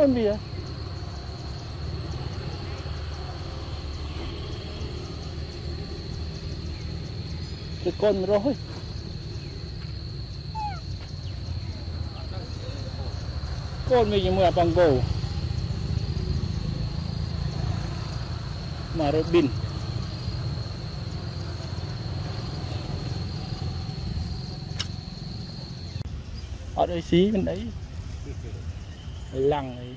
Con bia. Cái con rồi. Con mình mua bằng bầu Mà Robin. ở đây xí bên Đấy lăng ấy.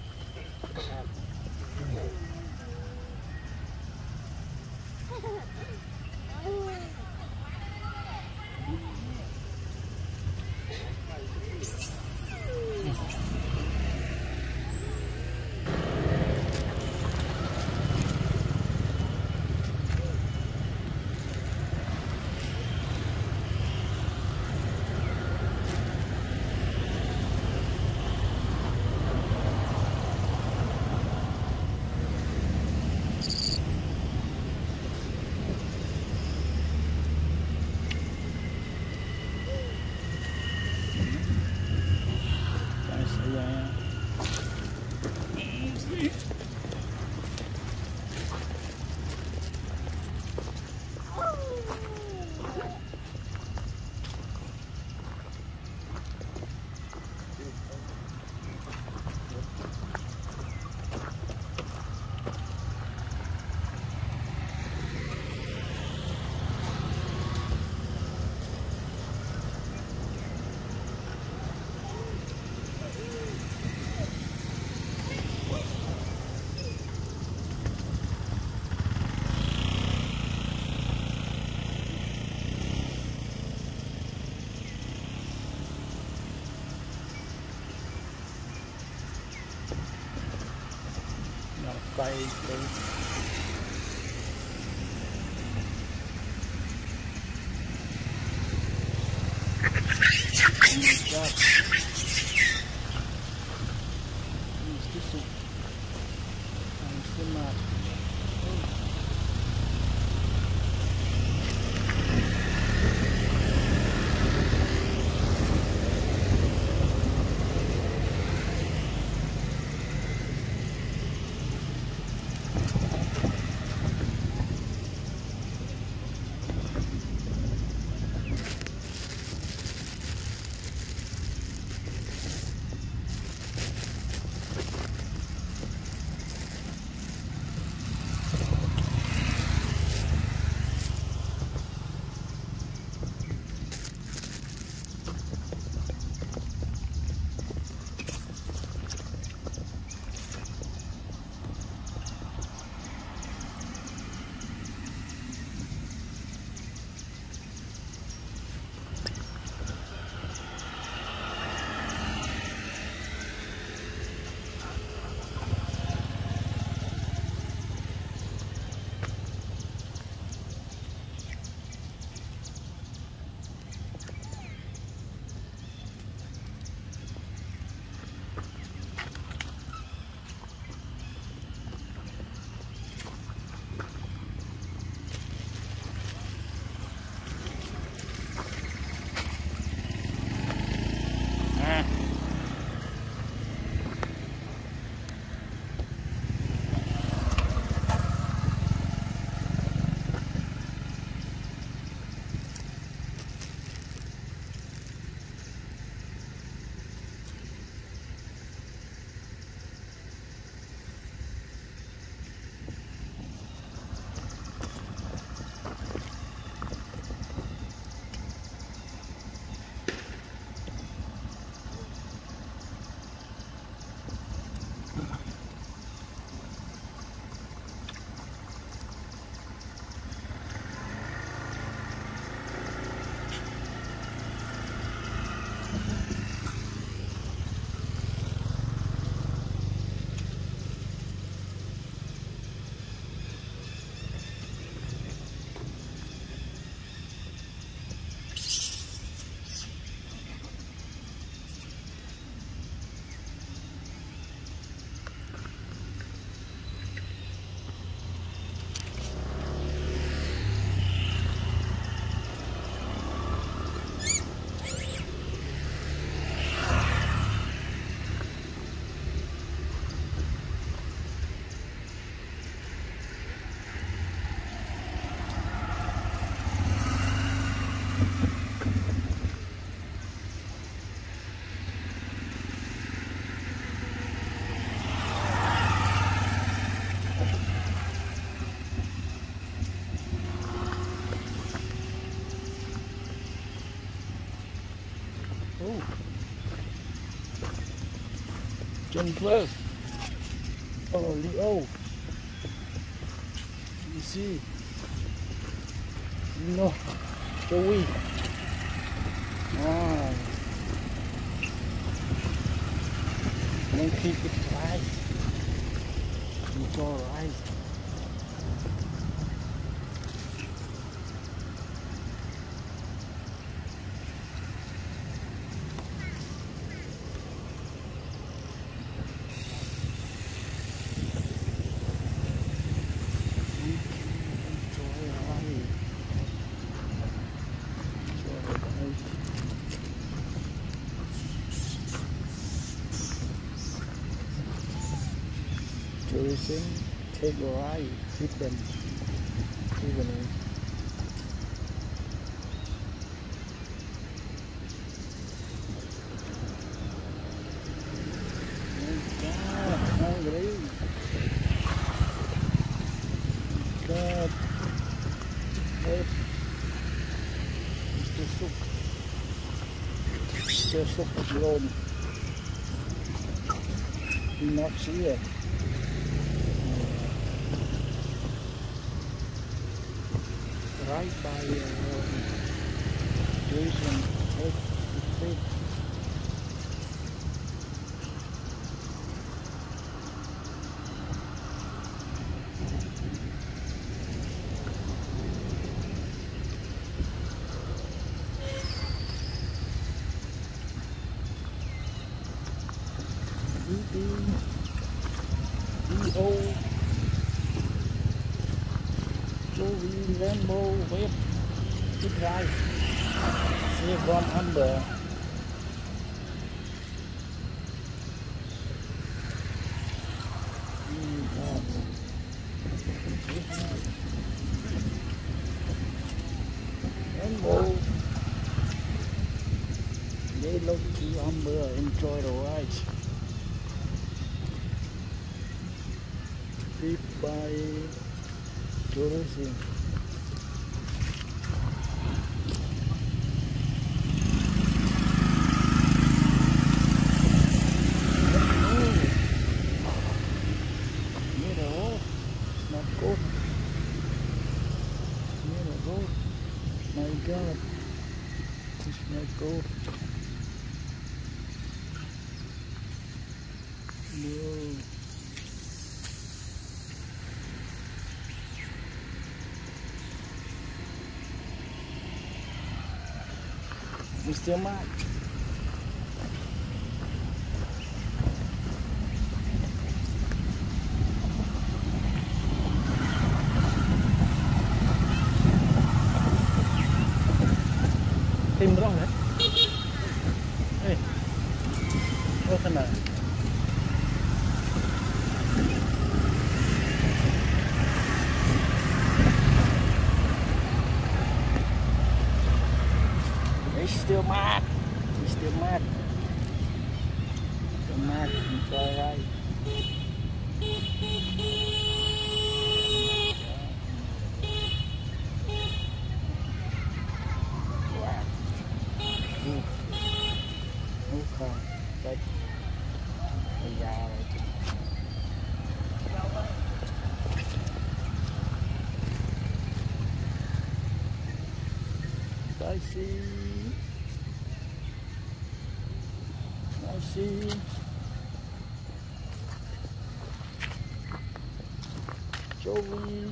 Bye. Bye. Jennifer. Oh, Leo. You see. No. Joey. Ah. Nên khi cái trái. It's alright. pegou lá e fica, fica mesmo. Just look at the old. Not here. D-O Joey Rainbow Web Good Drive Save from under Mm, God. Rainbow Yellow to Enjoy the ride Bye, todo eso. em cima rồi chứ. I see. I see. Joey.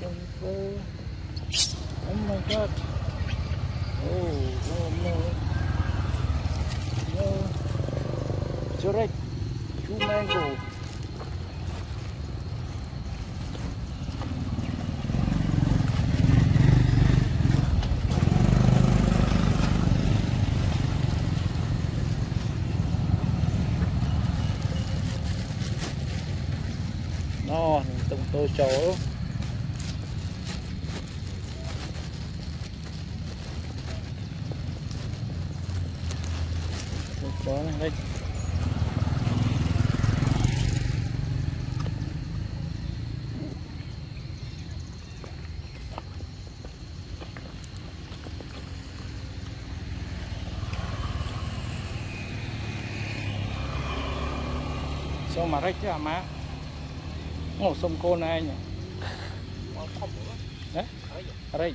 Jennifer. Oh my god. Oh, no, no. No. Correct. Two mango. chỗ. Một này. Đây. So, mà rách chứ hả má? អាម៉ាអូសុំកូនឯងមកធំហ្នឹងណាហើយអារិច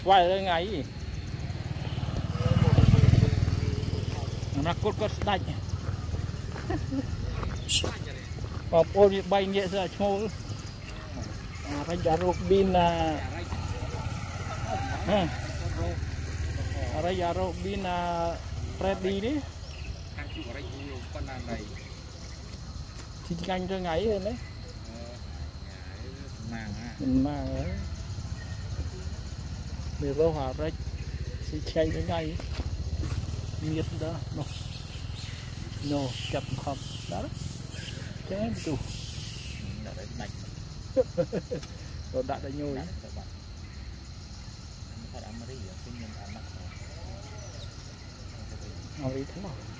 ស្វាយរឿងថ្ងៃអនាគតគាត់ស្ដាច់បងប្អូនវាបីងាកស្អាឈ្មោះអារិចអារូបប៊ីនណាអារ៉ៃហ៎អារិចអារូបប៊ីនណាប្រេតឌីនេះខាងជួបអារ៉ៃយូរប៉ុណ្ណាណៃទីកាញ់រឿ xin canh cho ngáy lên đấy. Màng á. Màng ấy mình vô hòa rách. Xin canh cho ngay, miết đó. Nó. Nó chậm không đó. Chém tù đã đánh mạch rồi nhồi. Hãy subscribe cho kênh Ghiền Mì Gõ Để không bỏ lỡ những video hấp dẫn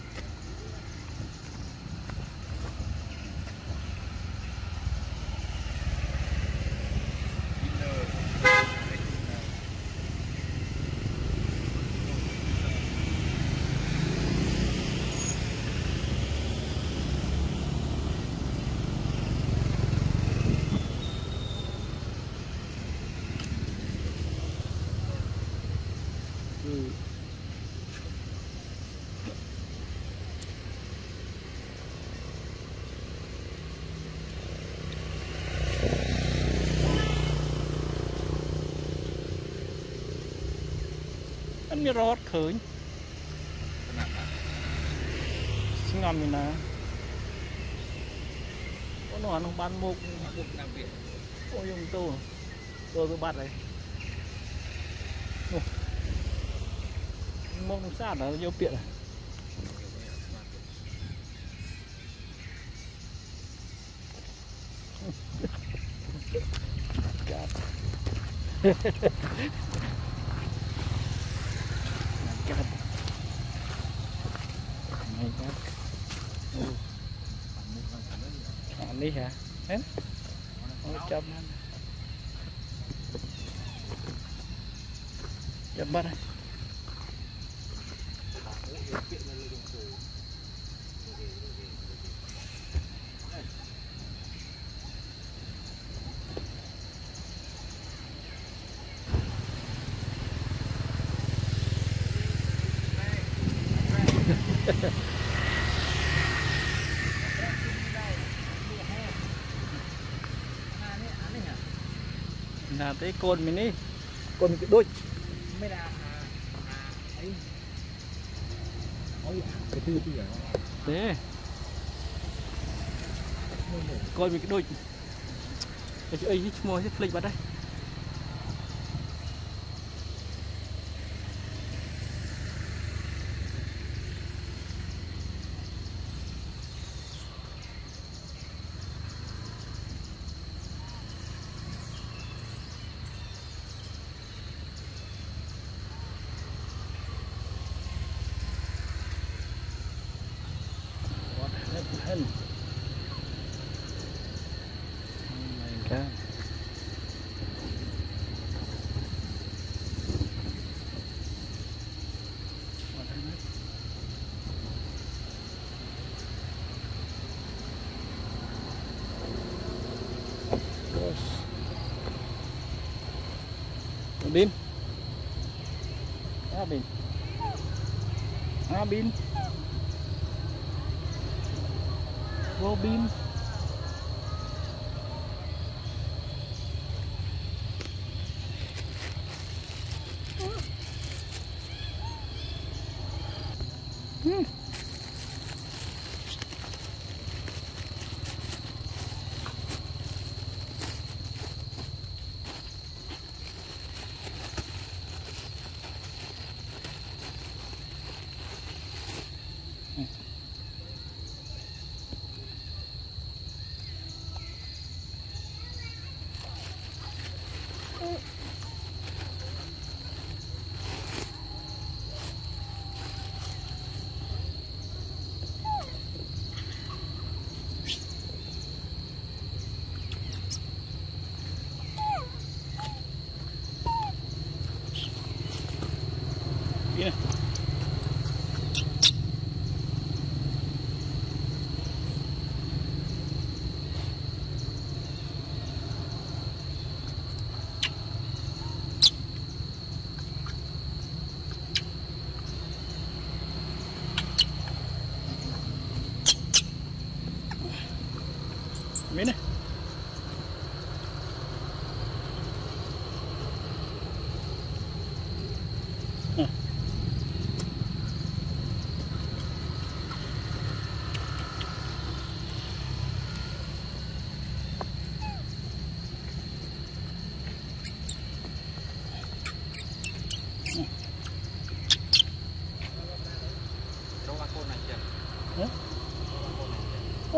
ត់មានរត់ឃើញ ណាស់ ស្ងំនេះណាអូនោះអានោះបានមុខ មុខណាស់វា អូយងទូទូទៅបាត់ហើយនោះមកនោះសាតហើយយកពាក្យកាត់កា នេះហ៎ហេអូចាប់ចាប់បាត់ហើយ អានេះអានេះ ណាទេកូនមីនេះកូនមីក្ដូចមិនអាអីអូយទៅទីទីហ៎ទេកូនមីក្ដូចតែអីឈ្មោះនេះភ្លេចបាត់ហើយ Bin. Ah, Bin. Ah, Bin. Robin. Hmm.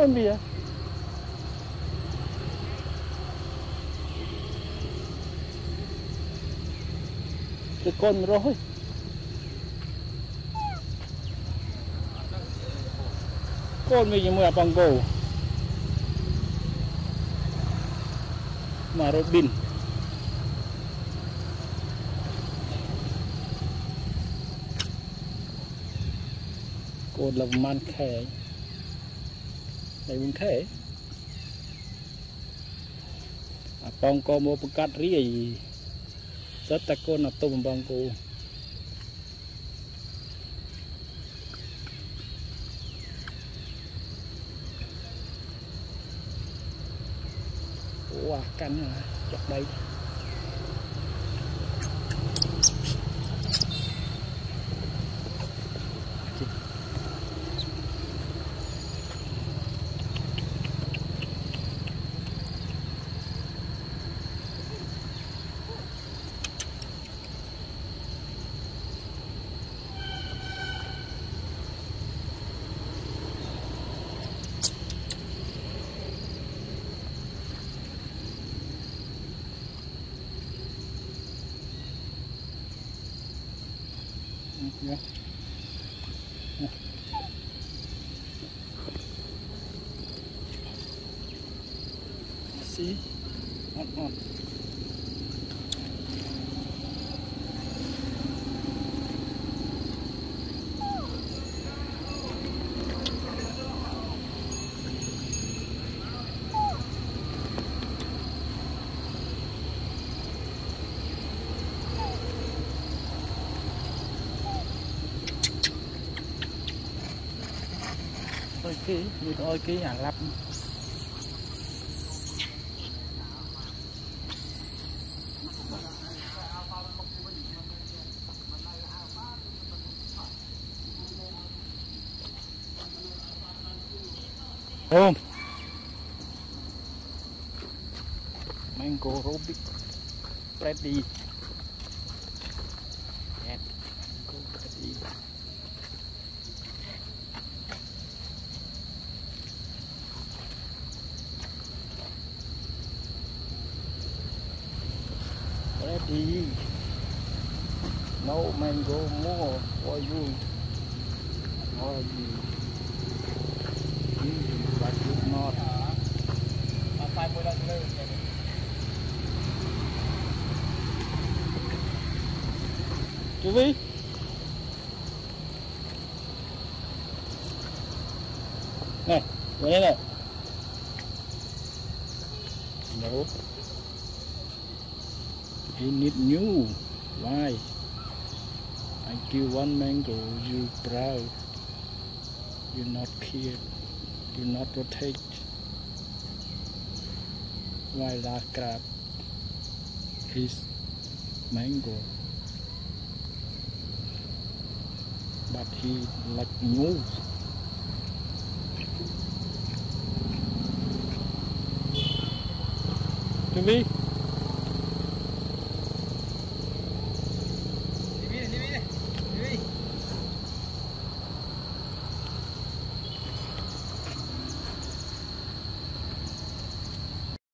con bìa cái con rồi con mình mua bằng gồ mà rồi bình là man khè ដៃ 1K អាបងកោមកបង្កាត់រាយសិតតែកូនអាទុំបងគូអូអាកាន់ចាក់ដៃ ôi ký như ôi ký à lắp ôm mango robic ready dạ, mango ready ready. No mango more for you. Or. You Phải một lần nữa. Chú Vi. Này, về đây này. No. He need new. Why? I give one mango, you proud. You not care. You not protect. La crab? His mango. But he like new. To me?